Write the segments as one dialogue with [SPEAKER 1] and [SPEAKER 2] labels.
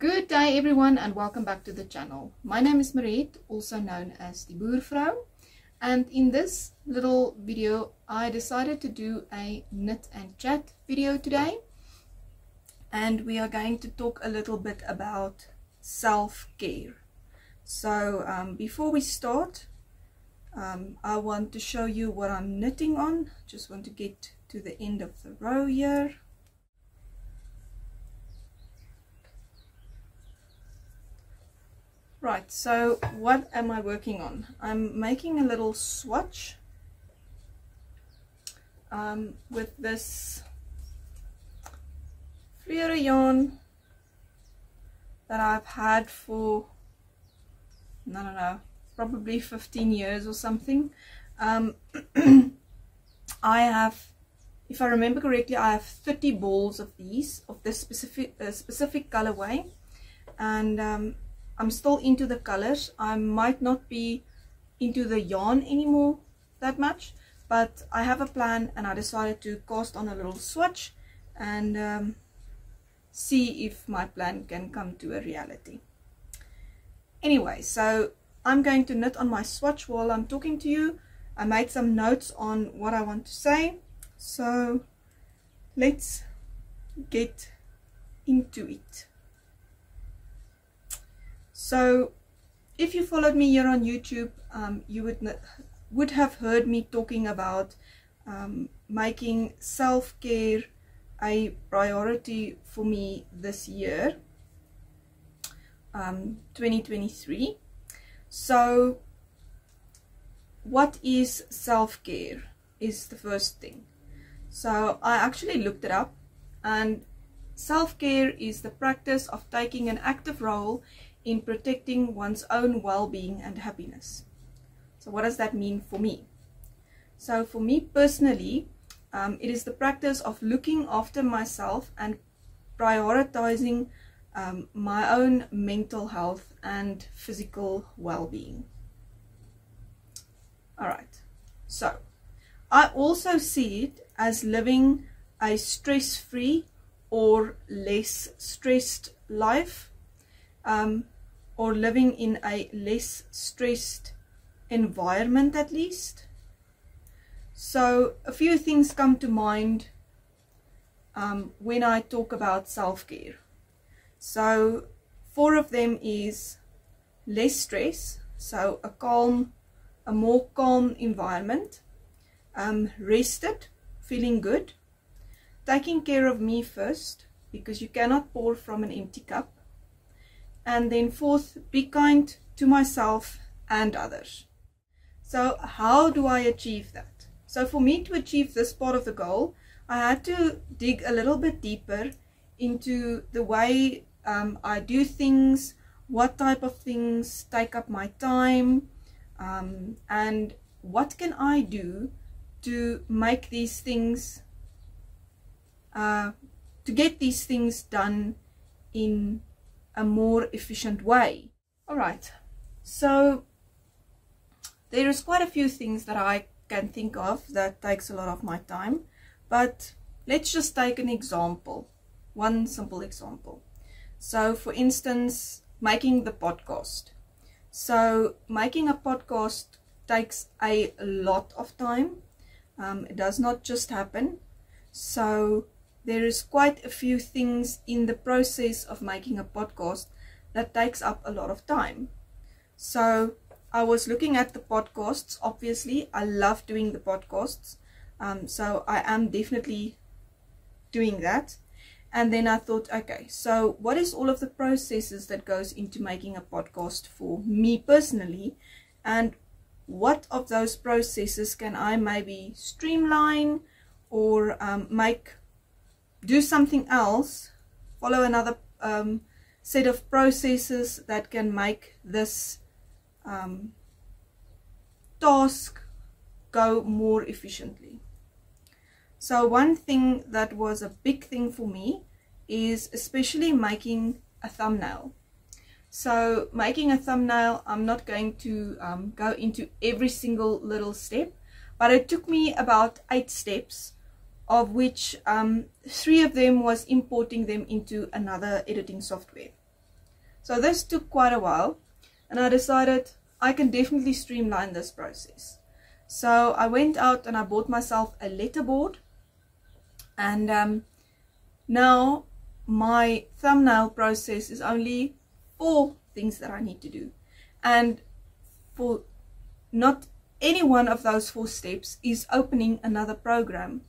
[SPEAKER 1] Good day everyone and welcome back to the channel. My name is Mariette, also known as the Boervrou. And in this little video, I decided to do a knit and chat video today. And we are going to talk a little bit about self-care. So um, before we start, um, I want to show you what I'm knitting on. Just want to get to the end of the row here. Right, so what am I working on? I'm making a little swatch um, with this Fleure yarn that I've had for, I don't know, probably 15 years or something. Um, I have, if I remember correctly, I have 30 balls of these, of this specific, uh, specific colorway. And um, I'm still into the colors. I might not be into the yarn anymore that much, but I have a plan and I decided to cast on a little swatch and um, see if my plan can come to a reality. Anyway, so I'm going to knit on my swatch while I'm talking to you. I made some notes on what I want to say. So let's get into it. So if you followed me here on YouTube, um, you would would have heard me talking about um, making self-care a priority for me this year, um, 2023. So what is self-care is the first thing. So I actually looked it up and self-care is the practice of taking an active role in protecting one's own well-being and happiness. So what does that mean for me? So for me personally, um, it is the practice of looking after myself and prioritizing um, my own mental health and physical well-being. Alright, so I also see it as living a stress-free or less stressed life um, or living in a less stressed environment at least. So a few things come to mind um, when I talk about self-care. So four of them is less stress, so a calm, a more calm environment, um, rested, feeling good, taking care of me first, because you cannot pour from an empty cup, and then fourth, be kind to myself and others. So how do I achieve that? So for me to achieve this part of the goal, I had to dig a little bit deeper into the way um, I do things, what type of things take up my time, um, and what can I do to make these things, uh, to get these things done in a more efficient way. Alright, so there is quite a few things that I can think of that takes a lot of my time, but let's just take an example, one simple example. So for instance, making the podcast. So making a podcast takes a lot of time. Um, it does not just happen. So there is quite a few things in the process of making a podcast that takes up a lot of time. So I was looking at the podcasts. Obviously, I love doing the podcasts. Um, so I am definitely doing that. And then I thought, okay, so what is all of the processes that goes into making a podcast for me personally? And what of those processes can I maybe streamline or um, make do something else, follow another um, set of processes that can make this um, task go more efficiently. So one thing that was a big thing for me is especially making a thumbnail. So making a thumbnail, I'm not going to um, go into every single little step, but it took me about eight steps of which um, three of them was importing them into another editing software. So this took quite a while and I decided I can definitely streamline this process. So I went out and I bought myself a letterboard and um, now my thumbnail process is only four things that I need to do and for not any one of those four steps is opening another program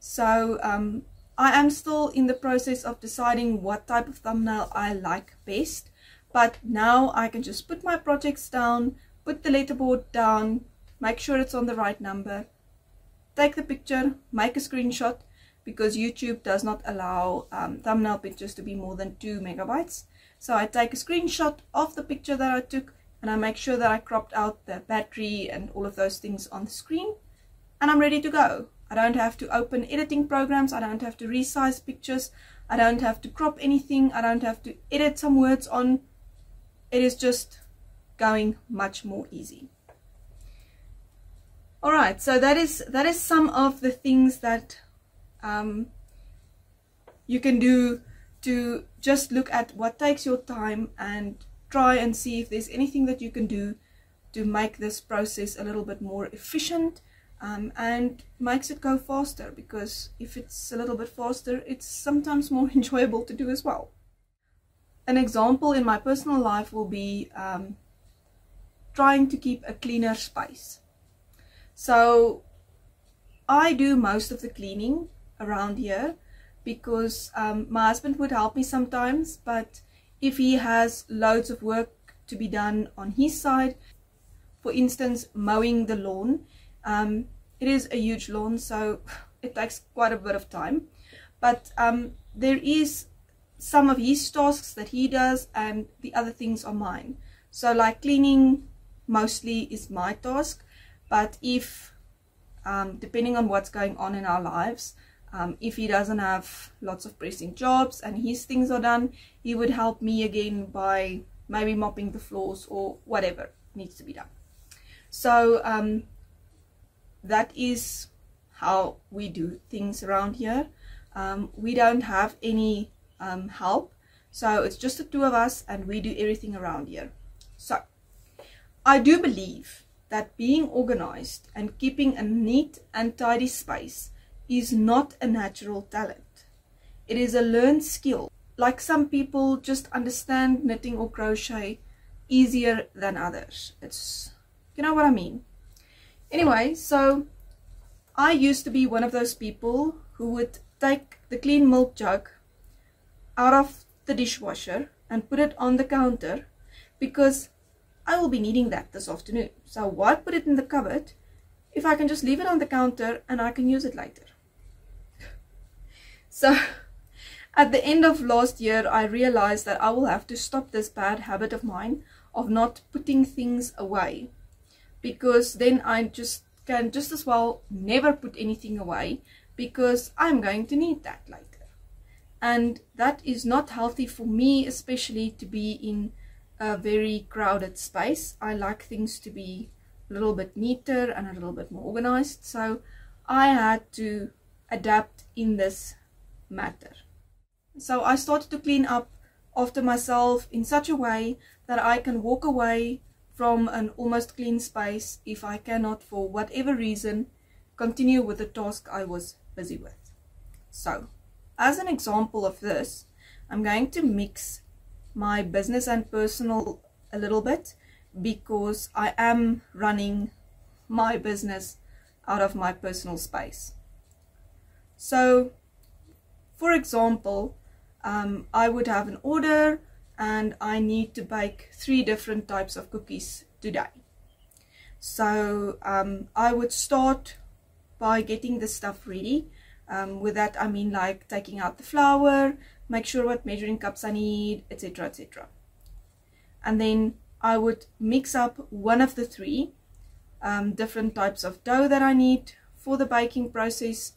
[SPEAKER 1] so um, I am still in the process of deciding what type of thumbnail I like best but now I can just put my projects down put the letterboard down make sure it's on the right number take the picture make a screenshot because YouTube does not allow um, thumbnail pictures to be more than 2 megabytes. So I take a screenshot of the picture that I took and I make sure that I cropped out the battery and all of those things on the screen and I'm ready to go. I don't have to open editing programs, I don't have to resize pictures, I don't have to crop anything, I don't have to edit some words on. It is just going much more easy. Alright, so that is that is some of the things that um, you can do to just look at what takes your time and try and see if there's anything that you can do to make this process a little bit more efficient um, and makes it go faster because if it's a little bit faster it's sometimes more enjoyable to do as well. An example in my personal life will be um, trying to keep a cleaner space. So I do most of the cleaning around here because um, my husband would help me sometimes but if he has loads of work to be done on his side for instance mowing the lawn um, it is a huge lawn so it takes quite a bit of time but um, there is some of his tasks that he does and the other things are mine so like cleaning mostly is my task but if um, depending on what's going on in our lives um, if he doesn't have lots of pressing jobs and his things are done, he would help me again by maybe mopping the floors or whatever needs to be done. So um, that is how we do things around here. Um, we don't have any um, help, so it's just the two of us and we do everything around here. So I do believe that being organized and keeping a neat and tidy space is not a natural talent. It is a learned skill. Like some people just understand knitting or crochet easier than others. It's, you know what I mean? Anyway, so I used to be one of those people who would take the clean milk jug out of the dishwasher and put it on the counter because I will be needing that this afternoon. So why put it in the cupboard if I can just leave it on the counter and I can use it later? So at the end of last year, I realized that I will have to stop this bad habit of mine of not putting things away because then I just can just as well never put anything away because I'm going to need that later. And that is not healthy for me, especially to be in a very crowded space. I like things to be a little bit neater and a little bit more organized. So I had to adapt in this matter. So I started to clean up after myself in such a way that I can walk away from an almost clean space if I cannot, for whatever reason, continue with the task I was busy with. So, as an example of this, I'm going to mix my business and personal a little bit because I am running my business out of my personal space. So for example, um, I would have an order and I need to bake three different types of cookies today. So um, I would start by getting the stuff ready. Um, with that I mean like taking out the flour, make sure what measuring cups I need, etc. etc. And then I would mix up one of the three um, different types of dough that I need for the baking process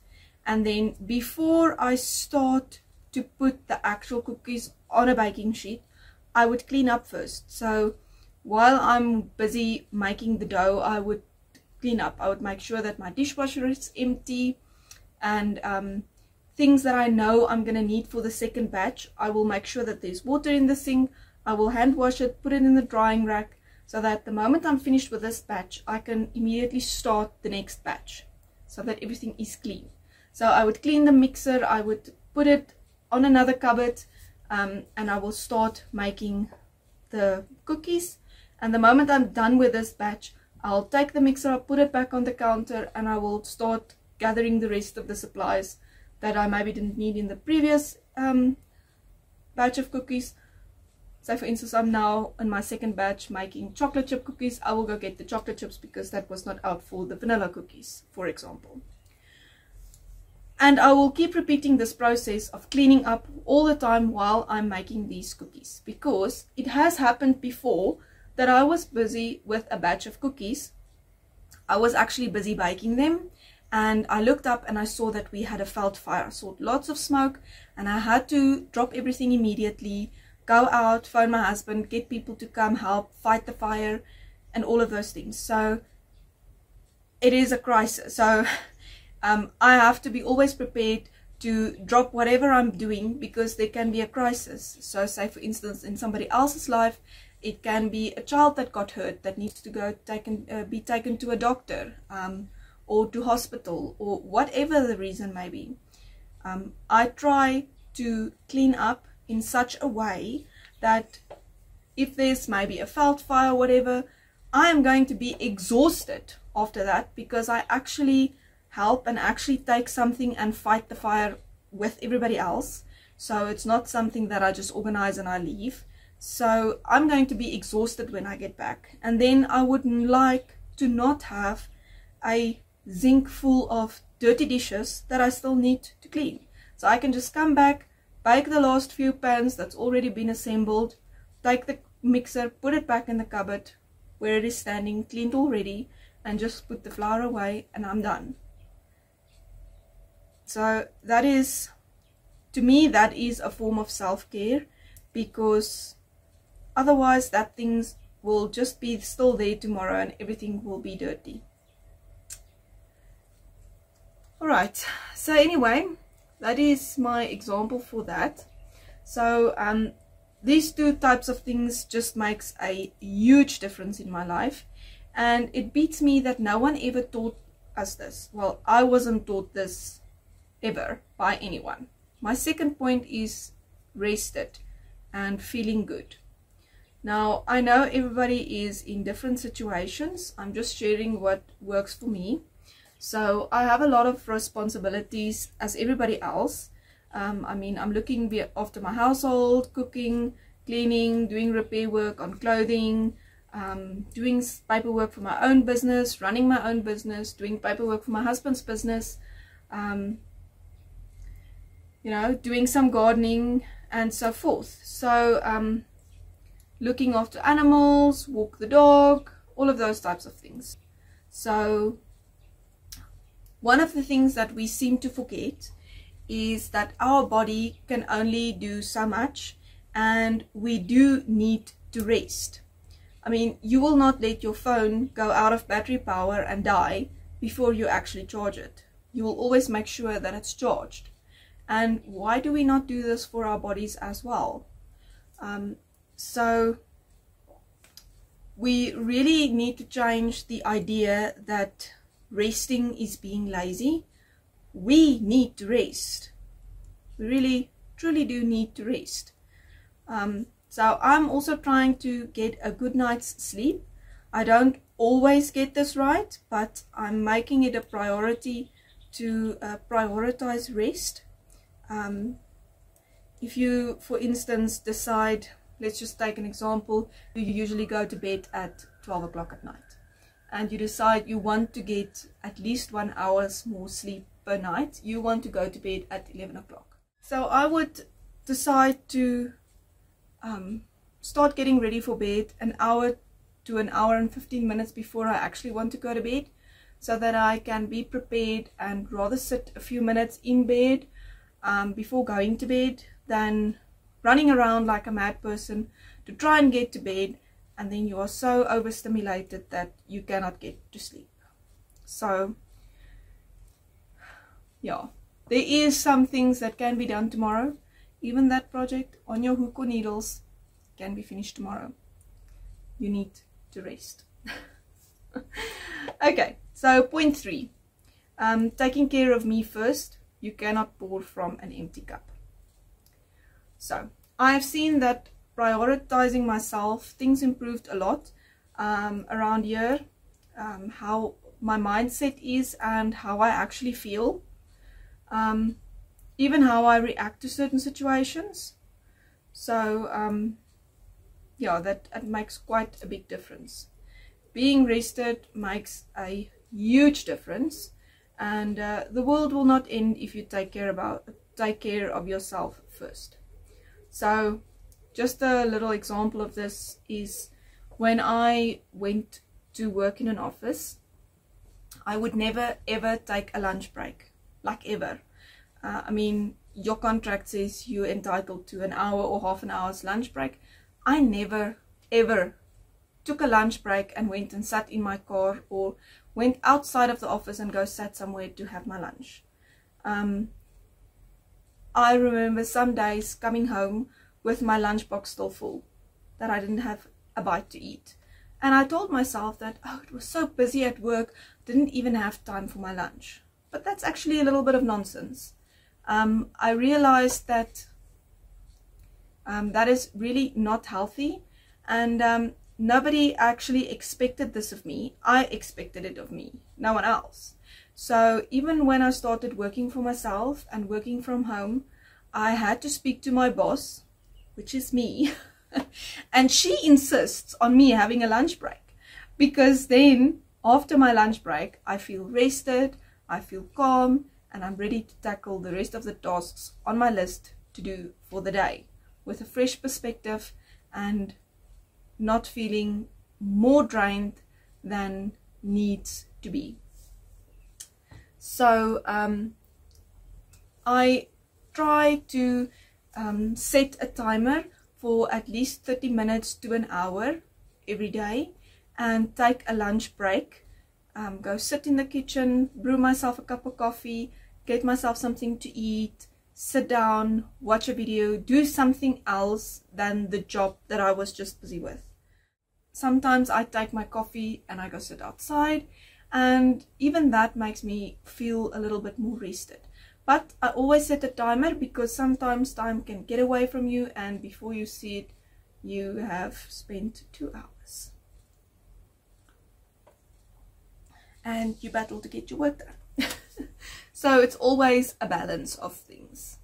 [SPEAKER 1] and then before I start to put the actual cookies on a baking sheet I would clean up first. So while I'm busy making the dough I would clean up. I would make sure that my dishwasher is empty and um, things that I know I'm gonna need for the second batch I will make sure that there's water in the sink. I will hand wash it, put it in the drying rack, so that the moment I'm finished with this batch, I can immediately start the next batch, so that everything is clean. So I would clean the mixer, I would put it on another cupboard, um, and I will start making the cookies. And the moment I'm done with this batch, I'll take the mixer, I'll put it back on the counter, and I will start gathering the rest of the supplies that I maybe didn't need in the previous um, batch of cookies. So for instance, I'm now in my second batch making chocolate chip cookies. I will go get the chocolate chips because that was not out for the vanilla cookies, for example. And I will keep repeating this process of cleaning up all the time while I'm making these cookies because it has happened before that I was busy with a batch of cookies. I was actually busy baking them and I looked up and I saw that we had a veld fire. I saw lots of smoke and I had to drop everything immediately, go out, phone my husband, get people to come help, fight the fire and all of those things. So it is a crisis. So um, I have to be always prepared to drop whatever I'm doing because there can be a crisis. So say for instance in somebody else's life, it can be a child that got hurt that needs to go taken, uh, be taken to a doctor. Um, or to hospital or whatever the reason may be. Um, I try to clean up in such a way that if there's maybe a veld fire or whatever, I am going to be exhausted after that because I actually help and actually take something and fight the fire with everybody else. So it's not something that I just organize and I leave. So I'm going to be exhausted when I get back. And then I would like to not have a zinc full of dirty dishes that I still need to clean. So I can just come back, bake the last few pans that's already been assembled, take the mixer, put it back in the cupboard where it is standing, cleaned already, and just put the flour away and I'm done. So that is, to me, that is a form of self-care because otherwise that things will just be still there tomorrow and everything will be dirty. All right so anyway that is my example for that. So um, these two types of things just makes a huge difference in my life and it beats me that no one ever taught us this. Well i wasn't taught this ever by anyone. My second point is rested and feeling good. Now i know everybody is in different situations. I'm just sharing what works for me. So I have a lot of responsibilities as everybody else. Um, I mean, I'm looking after my household, cooking, cleaning, doing repair work on clothing, um, doing paperwork for my own business, running my own business, doing paperwork for my husband's business, um, you know, doing some gardening and so forth. So, um, looking after animals, walk the dog, all of those types of things. So one of the things that we seem to forget is that our body can only do so much and we do need to rest. I mean, you will not let your phone go out of battery power and die before you actually charge it. You will always make sure that it's charged. And why do we not do this for our bodies as well? Um, so we really need to change the idea that resting is being lazy. We need to rest. We really, truly do need to rest. Um, so I'm also trying to get a good night's sleep. I don't always get this right, but I'm making it a priority to uh, prioritize rest. Um, if you, for instance, decide, let's just take an example, you usually go to bed at 12 o'clock at night and you decide you want to get at least one hour's more sleep per night, you want to go to bed at 11 o'clock. So I would decide to um, start getting ready for bed an hour to an hour and 15 minutes before I actually want to go to bed so that I can be prepared and rather sit a few minutes in bed um, before going to bed than running around like a mad person to try and get to bed and then you are so overstimulated that you cannot get to sleep. So, yeah, there is some things that can be done tomorrow. Even that project on your hook or needles, can be finished tomorrow. You need to rest. okay, so point three. Um, taking care of me first. You cannot pour from an empty cup. So, I've seen that prioritizing myself, things improved a lot um, around here. Um, how my mindset is and how I actually feel. Um, even how I react to certain situations. So, um, yeah, that, that makes quite a big difference. Being rested makes a huge difference, and uh, the world will not end if you take care about take care of yourself first. So, just a little example of this is when I went to work in an office, I would never ever take a lunch break, like ever. Uh, I mean, your contract says you're entitled to an hour or half an hour's lunch break. I never ever took a lunch break and went and sat in my car or went outside of the office and go sat somewhere to have my lunch. Um, I remember some days coming home with my lunchbox still full, that I didn't have a bite to eat. And I told myself that, oh, it was so busy at work, didn't even have time for my lunch. But that's actually a little bit of nonsense. Um, I realized that um, that is really not healthy and um, nobody actually expected this of me. I expected it of me, no one else. So even when I started working for myself and working from home, I had to speak to my boss, which is me, and she insists on me having a lunch break because then after my lunch break, I feel rested, I feel calm, and I'm ready to tackle the rest of the tasks on my list to do for the day with a fresh perspective and not feeling more drained than needs to be. So um, I try to um, set a timer for at least 30 minutes to an hour every day and take a lunch break. Um, go sit in the kitchen, brew myself a cup of coffee, get myself something to eat, sit down, watch a video, do something else than the job that I was just busy with. Sometimes I take my coffee and I go sit outside and even that makes me feel a little bit more rested. But I always set a timer because sometimes time can get away from you and before you see it, you have spent two hours. And you battle to get your work done. So it's always a balance of things.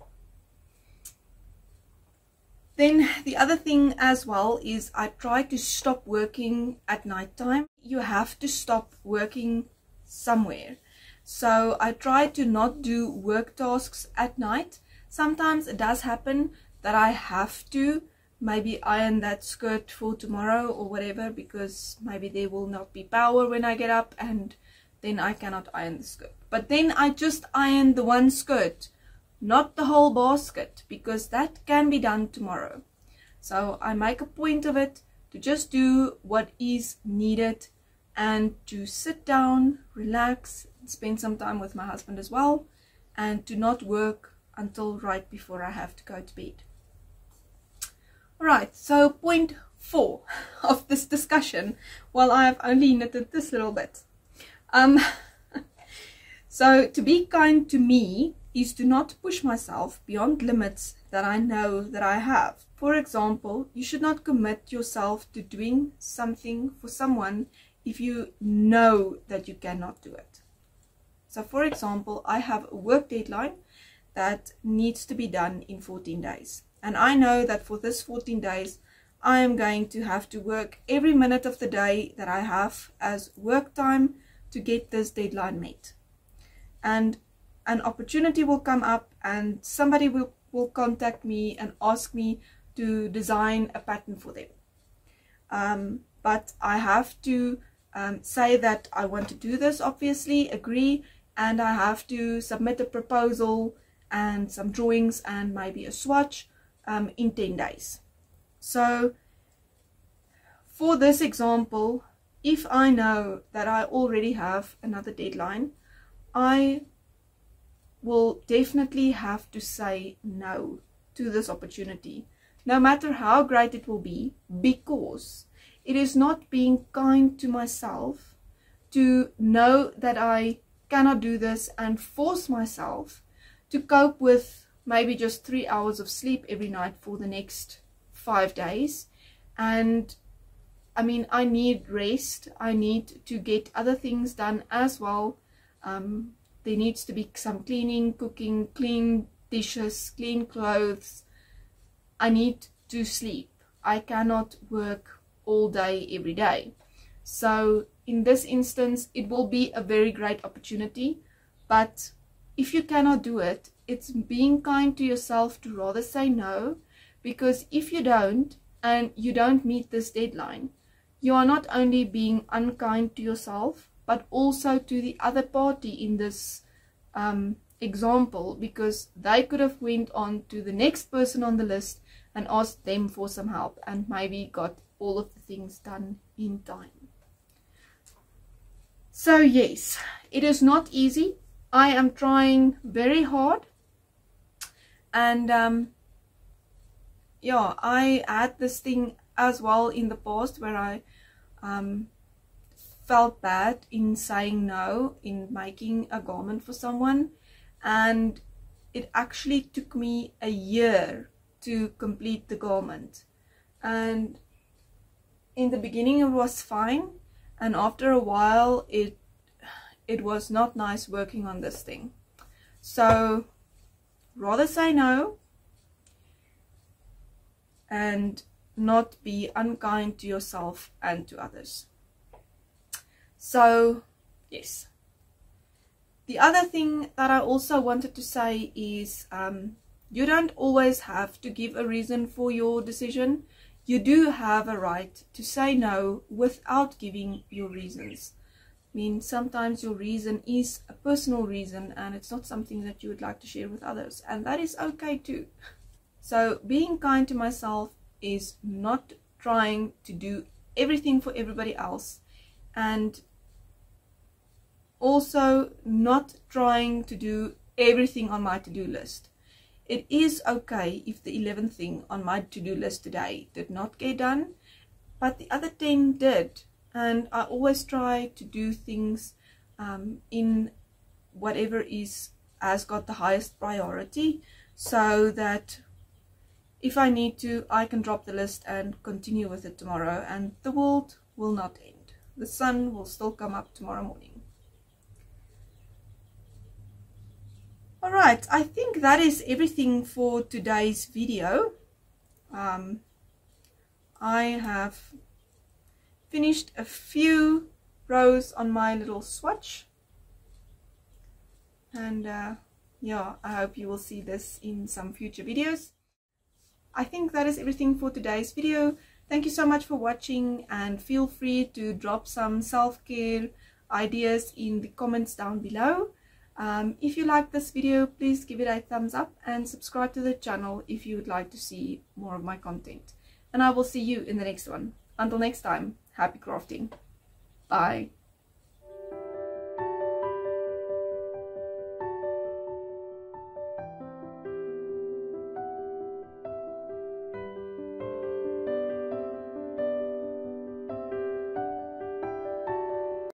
[SPEAKER 1] Then the other thing as well is I try to stop working at night time. You have to stop working somewhere. So I try to not do work tasks at night. Sometimes it does happen that I have to maybe iron that skirt for tomorrow or whatever because maybe there will not be power when I get up and then I cannot iron the skirt. But then I just iron the one skirt, not the whole basket, because that can be done tomorrow. So I make a point of it to just do what is needed and to sit down, relax, spend some time with my husband as well, and to not work until right before I have to go to bed. Alright, so point four of this discussion, while I have only knitted this little bit. Um, So to be kind to me is to not push myself beyond limits that I know that I have. For example, you should not commit yourself to doing something for someone if you know that you cannot do it. So for example, I have a work deadline that needs to be done in 14 days. And I know that for this 14 days, I am going to have to work every minute of the day that I have as work time to get this deadline met and an opportunity will come up and somebody will, will contact me and ask me to design a pattern for them. Um, but I have to um, say that I want to do this, obviously, agree, and I have to submit a proposal and some drawings and maybe a swatch um, in 10 days. So for this example, if I know that I already have another deadline, I will definitely have to say no to this opportunity no matter how great it will be, because it is not being kind to myself to know that I cannot do this and force myself to cope with maybe just three hours of sleep every night for the next five days. And I mean, I need rest. I need to get other things done as well. Um, there needs to be some cleaning, cooking, clean dishes, clean clothes. I need to sleep. I cannot work all day, every day. So in this instance, it will be a very great opportunity. But if you cannot do it, it's being kind to yourself to rather say no. Because if you don't, and you don't meet this deadline, you are not only being unkind to yourself, but also to the other party in this um, example because they could have went on to the next person on the list and asked them for some help and maybe got all of the things done in time. So yes, it is not easy. I am trying very hard and um, yeah, I had this thing as well in the past where I um, felt bad in saying no in making a garment for someone. And it actually took me a year to complete the garment. And in the beginning it was fine. And after a while it it was not nice working on this thing. So rather say no and not be unkind to yourself and to others so yes the other thing that I also wanted to say is um, you don't always have to give a reason for your decision. You do have a right to say no without giving your reasons. I mean, sometimes your reason is a personal reason and it's not something that you would like to share with others. And that is okay too. So being kind to myself is not trying to do everything for everybody else and also not trying to do everything on my to-do list. It is okay if the 11th thing on my to-do list today did not get done, but the other 10 did. And I always try to do things um, in whatever is has got the highest priority so that if I need to, I can drop the list and continue with it tomorrow and the world will not end. The sun will still come up tomorrow morning. Alright, I think that is everything for today's video. Um, I have finished a few rows on my little swatch. And uh, yeah, I hope you will see this in some future videos. I think that is everything for today's video. Thank you so much for watching and feel free to drop some self-care ideas in the comments down below. Um, if you like this video, please give it a thumbs up and subscribe to the channel if you would like to see more of my content. And I will see you in the next one. Until next time, happy crafting. Bye.